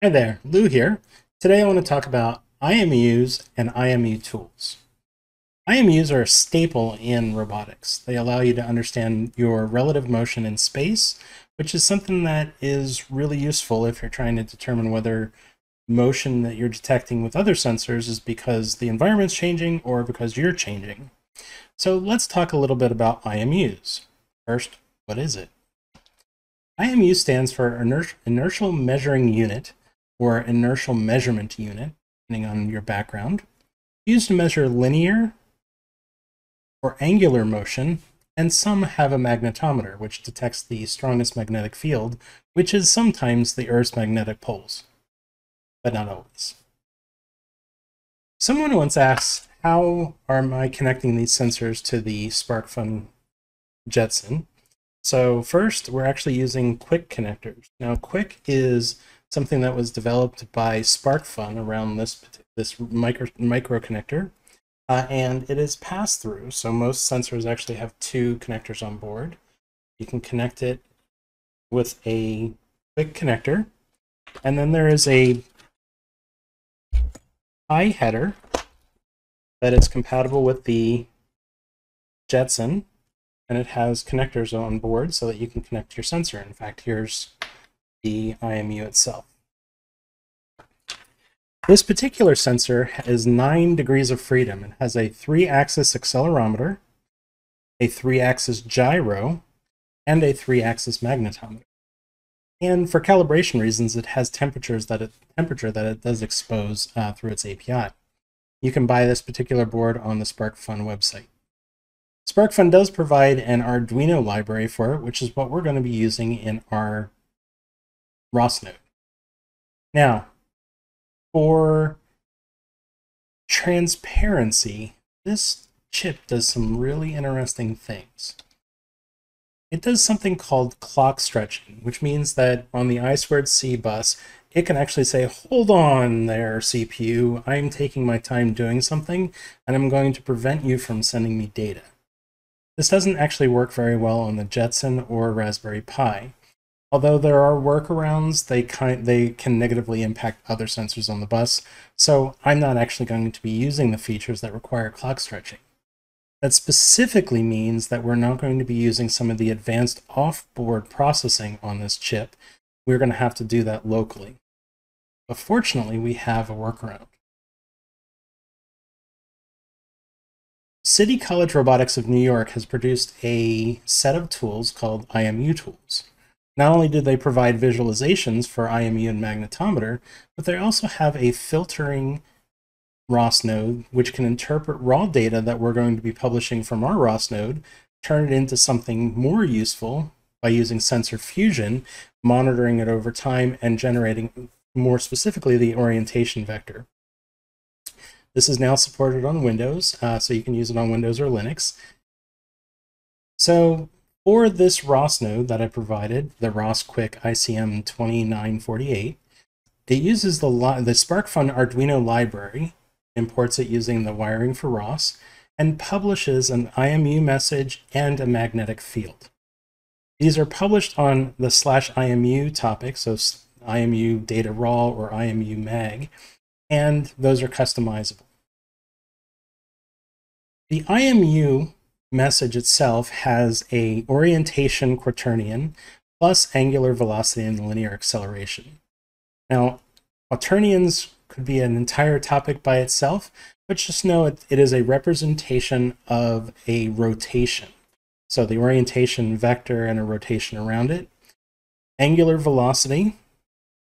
Hi there, Lou here. Today I want to talk about IMUs and IMU tools. IMUs are a staple in robotics. They allow you to understand your relative motion in space, which is something that is really useful if you're trying to determine whether motion that you're detecting with other sensors is because the environment's changing or because you're changing. So let's talk a little bit about IMUs. First, what is it? IMU stands for Inertial Measuring Unit, or inertial measurement unit, depending on your background, used to measure linear or angular motion, and some have a magnetometer, which detects the strongest magnetic field, which is sometimes the Earth's magnetic poles, but not always. Someone once asked, how am I connecting these sensors to the SparkFun Jetson? So first, we're actually using Qwiic connectors. Now, Qwiic is something that was developed by SparkFun around this this micro micro connector, uh, and it is pass through. So most sensors actually have two connectors on board. You can connect it with a Qwiic connector, and then there is a PI header that is compatible with the Jetson, and it has connectors on board so that you can connect your sensor. In fact, here's the IMU itself. This particular sensor has nine degrees of freedom. It has a three-axis accelerometer, a three-axis gyro, and a three-axis magnetometer. And for calibration reasons, it has temperatures that it, temperature that it does expose uh, through its API. You can buy this particular board on the SparkFun website. SparkFun does provide an Arduino library for it, which is what we're going to be using in our ROS node. Now, for transparency, this chip does some really interesting things. It does something called clock stretching, which means that on the I squared C bus, it can actually say, hold on there, CPU, I'm taking my time doing something, and I'm going to prevent you from sending me data. This doesn't actually work very well on the Jetson or Raspberry Pi. Although there are workarounds, they kind they can negatively impact other sensors on the bus, so I'm not actually going to be using the features that require clock stretching. That specifically means that we're not going to be using some of the advanced off-board processing on this chip. We're going to have to do that locally. But fortunately, we have a workaround. City College Robotics of New York has produced a set of tools called IMU tools. Not only do they provide visualizations for IMU and magnetometer, but they also have a filtering ROS node, which can interpret raw data that we're going to be publishing from our ROS node, turn it into something more useful by using sensor fusion, monitoring it over time, and generating more specifically the orientation vector. This is now supported on Windows, uh, so you can use it on Windows or Linux. So for this ROS node that I provided, the ROS Qwiic ICM 2948, it uses the, the SparkFun Arduino library, imports it using the wiring for ROS, and publishes an IMU message and a magnetic field. These are published on the slash IMU topic, so IMU data raw or IMU mag, and those are customizable. The IMU message itself has a orientation quaternion plus angular velocity and linear acceleration. Now, quaternions could be an entire topic by itself, but just know it, it is a representation of a rotation. So the orientation vector and a rotation around it, angular velocity,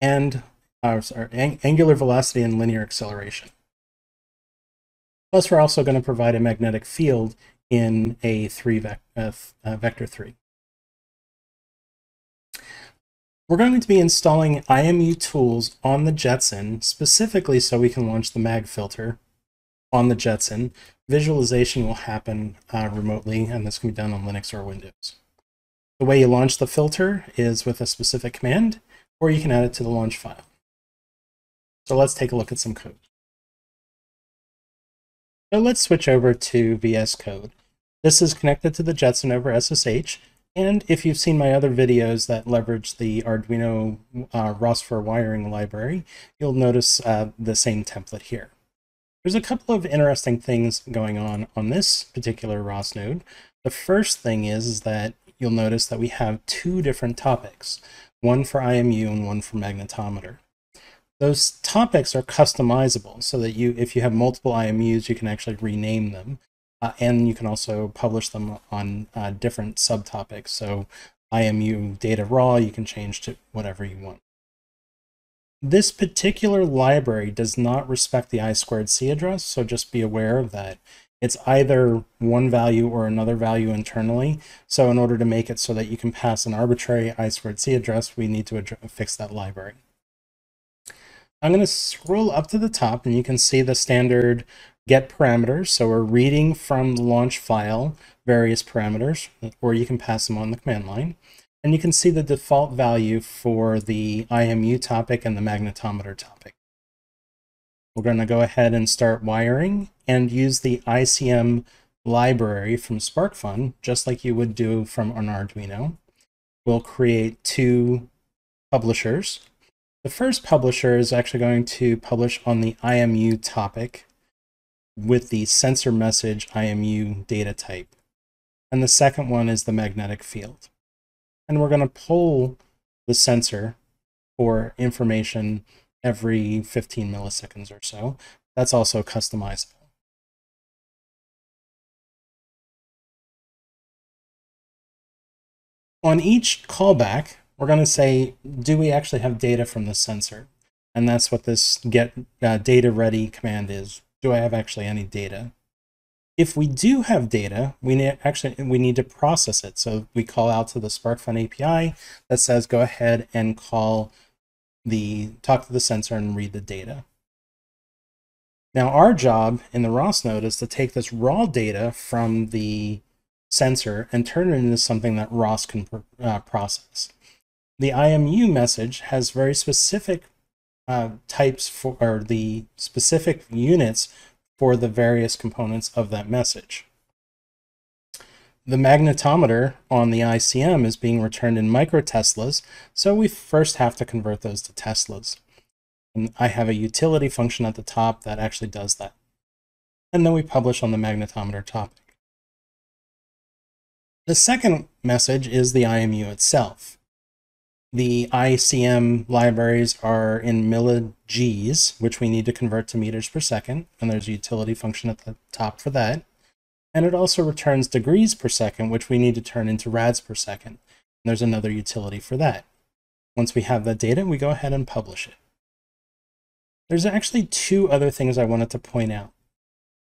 and uh, sorry, ang angular velocity and linear acceleration. Plus, we're also going to provide a magnetic field in a three vec uh, uh, vector three. We're going to be installing IMU tools on the Jetson, specifically so we can launch the mag filter on the Jetson. Visualization will happen uh, remotely, and this can be done on Linux or Windows. The way you launch the filter is with a specific command, or you can add it to the launch file. So let's take a look at some code. So let's switch over to VS Code. This is connected to the Jetson over SSH. And if you've seen my other videos that leverage the Arduino uh, ROS4 wiring library, you'll notice uh, the same template here. There's a couple of interesting things going on on this particular ROS node. The first thing is, is that you'll notice that we have two different topics, one for IMU and one for magnetometer. Those topics are customizable so that you, if you have multiple IMUs, you can actually rename them. Uh, and you can also publish them on uh, different subtopics. So IMU data raw, you can change to whatever you want. This particular library does not respect the I squared C address, so just be aware of that. It's either one value or another value internally. So in order to make it so that you can pass an arbitrary I squared C address, we need to fix that library. I'm going to scroll up to the top and you can see the standard get parameters. So we're reading from the launch file various parameters, or you can pass them on the command line. And you can see the default value for the IMU topic and the magnetometer topic. We're going to go ahead and start wiring and use the ICM library from SparkFun, just like you would do from an Arduino. We'll create two publishers. The first publisher is actually going to publish on the IMU topic with the sensor message IMU data type. And the second one is the magnetic field. And we're going to pull the sensor for information every 15 milliseconds or so. That's also customizable. On each callback, we're going to say, do we actually have data from the sensor? And that's what this get uh, data ready command is do I have actually any data? If we do have data, we need, actually we need to process it. So we call out to the SparkFun API that says go ahead and call the talk to the sensor and read the data. Now our job in the ROS node is to take this raw data from the sensor and turn it into something that ROS can uh, process. The IMU message has very specific uh, types for or the specific units for the various components of that message. The magnetometer on the ICM is being returned in microteslas, so we first have to convert those to teslas. And I have a utility function at the top that actually does that. And then we publish on the magnetometer topic. The second message is the IMU itself. The ICM libraries are in milli-Gs, which we need to convert to meters per second, and there's a utility function at the top for that. And it also returns degrees per second, which we need to turn into rads per second. And there's another utility for that. Once we have that data, we go ahead and publish it. There's actually two other things I wanted to point out.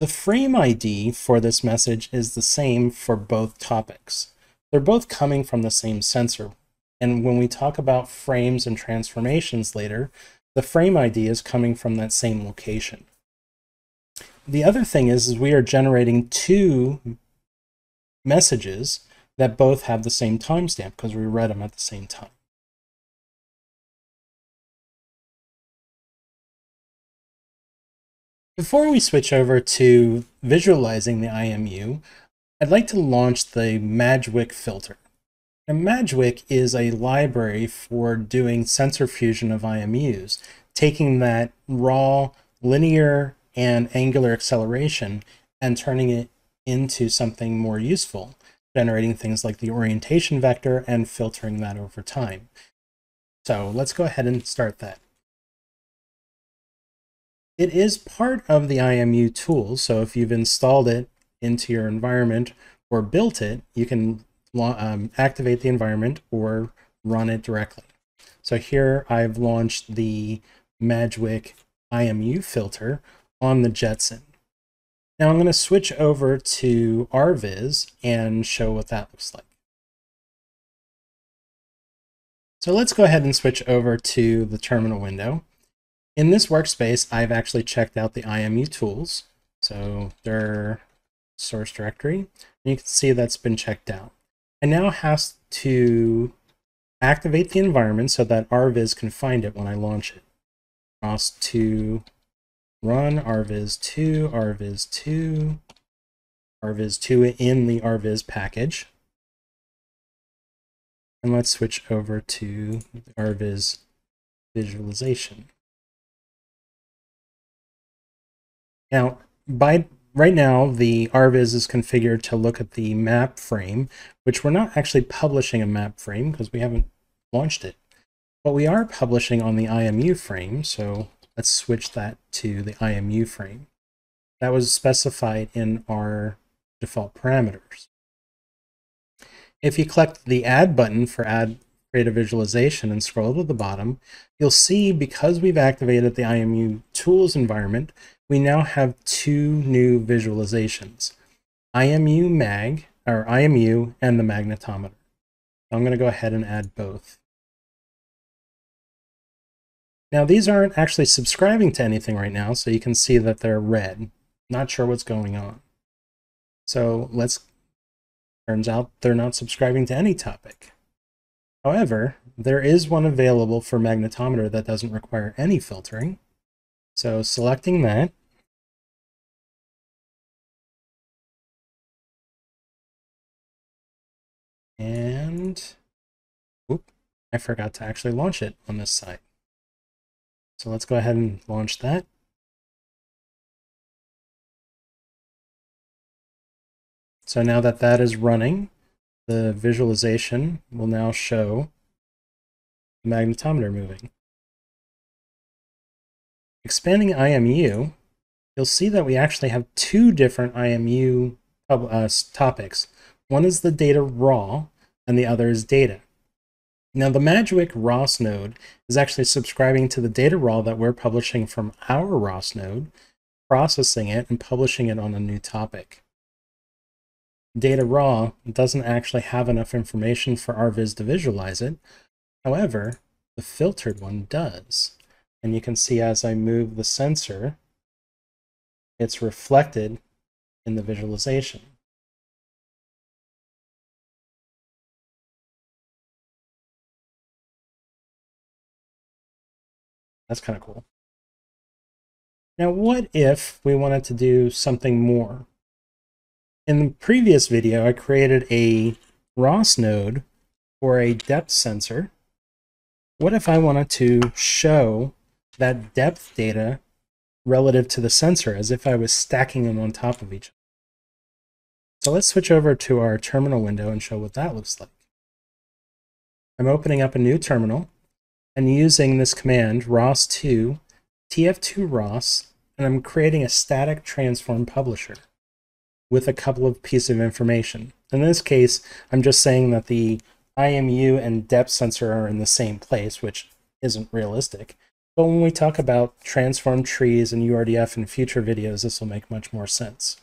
The frame ID for this message is the same for both topics. They're both coming from the same sensor, and when we talk about frames and transformations later, the frame ID is coming from that same location. The other thing is, is we are generating two messages that both have the same timestamp because we read them at the same time. Before we switch over to visualizing the IMU, I'd like to launch the Madgwick filter. And Madgwick is a library for doing sensor fusion of IMUs, taking that raw linear and angular acceleration and turning it into something more useful, generating things like the orientation vector and filtering that over time. So let's go ahead and start that. It is part of the IMU tool, so if you've installed it into your environment or built it, you can um, activate the environment or run it directly. So here I've launched the Madgwick IMU filter on the Jetson. Now I'm going to switch over to RViz and show what that looks like. So let's go ahead and switch over to the terminal window. In this workspace, I've actually checked out the IMU tools. So their source directory, and you can see that's been checked out. It now has to activate the environment so that RViz can find it when I launch it. ROS2 run RViz2, RViz2, RViz2 in the RViz package. And let's switch over to RViz visualization. Now, by right now, the RViz is configured to look at the map frame, which we're not actually publishing a map frame because we haven't launched it. But we are publishing on the IMU frame, so let's switch that to the IMU frame. That was specified in our default parameters. If you click the Add button for Add Creative Visualization and scroll to the bottom, you'll see because we've activated the IMU Tools environment, we now have two new visualizations, IMU Mag, or IMU and the magnetometer. I'm going to go ahead and add both. Now these aren't actually subscribing to anything right now, so you can see that they're red. Not sure what's going on. So let's, turns out they're not subscribing to any topic. However, there is one available for magnetometer that doesn't require any filtering. So selecting that, and whoop, I forgot to actually launch it on this site. So let's go ahead and launch that. So now that that is running, the visualization will now show the magnetometer moving. Expanding IMU, you'll see that we actually have two different IMU uh, topics. One is the data raw, and the other is data. Now the Madgwick ROS node is actually subscribing to the data raw that we're publishing from our ROS node, processing it and publishing it on a new topic. Data raw doesn't actually have enough information for RViz to visualize it. However, the filtered one does. And you can see as I move the sensor, it's reflected in the visualization. That's kind of cool. Now, what if we wanted to do something more? In the previous video, I created a ROS node for a depth sensor. What if I wanted to show that depth data relative to the sensor as if I was stacking them on top of each other? So let's switch over to our terminal window and show what that looks like. I'm opening up a new terminal and using this command ROS2 tf2 ROS, and I'm creating a static transform publisher with a couple of pieces of information. In this case, I'm just saying that the IMU and depth sensor are in the same place, which isn't realistic. But when we talk about transform trees and URDF in future videos, this will make much more sense.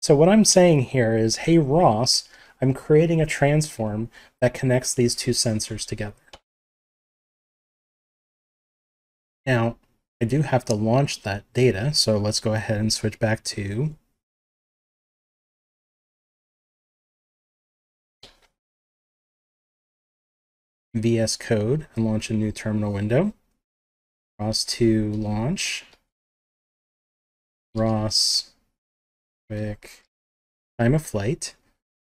So what I'm saying here is, hey ROS, I'm creating a transform that connects these two sensors together. Now, I do have to launch that data, so let's go ahead and switch back to VS Code and launch a new terminal window. ROS2 launch. ROS Qwiic time of flight.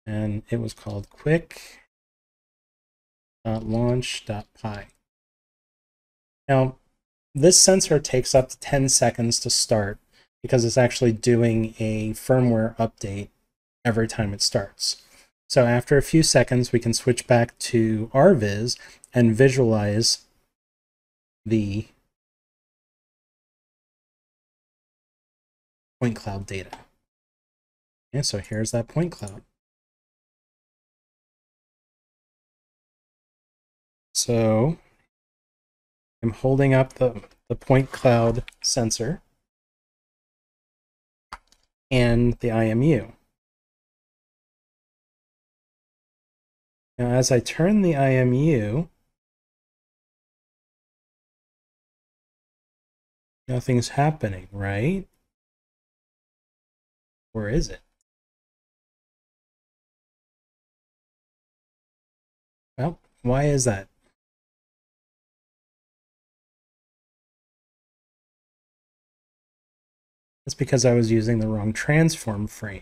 And it was called quick launch.py. Now, this sensor takes up to 10 seconds to start because it's actually doing a firmware update every time it starts. So after a few seconds, we can switch back to RViz and visualize the point cloud data. And so here's that point cloud. So I'm holding up the, the point cloud sensor and the IMU. Now as I turn the IMU, nothing's happening, right? Where is it? Well, why is that? That's because I was using the wrong transform frame.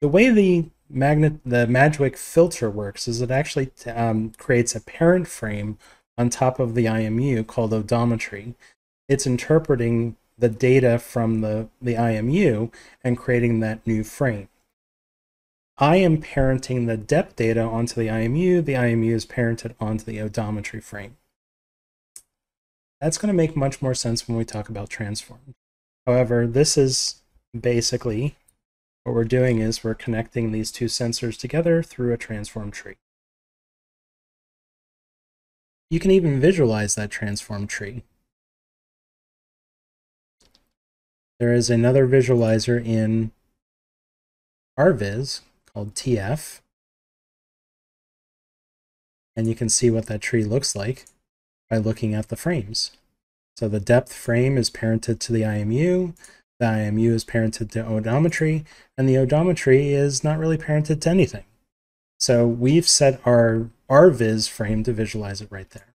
The way the magnet the Madgwick filter works is it actually um, creates a parent frame on top of the IMU called odometry. It's interpreting the data from the, the IMU and creating that new frame. I am parenting the depth data onto the IMU. The IMU is parented onto the odometry frame. That's going to make much more sense when we talk about transform. However, this is basically what we're doing is we're connecting these two sensors together through a transform tree. You can even visualize that transform tree. There is another visualizer in RViz called TF. And you can see what that tree looks like by looking at the frames. So the depth frame is parented to the IMU, the IMU is parented to odometry, and the odometry is not really parented to anything. So we've set our RViz frame to visualize it right there.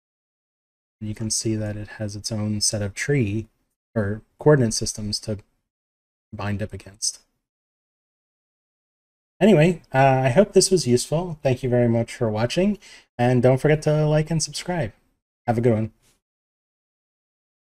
And you can see that it has its own set of tree or coordinate systems to bind up against. Anyway, uh, I hope this was useful. Thank you very much for watching, and don't forget to like and subscribe. Have a good one.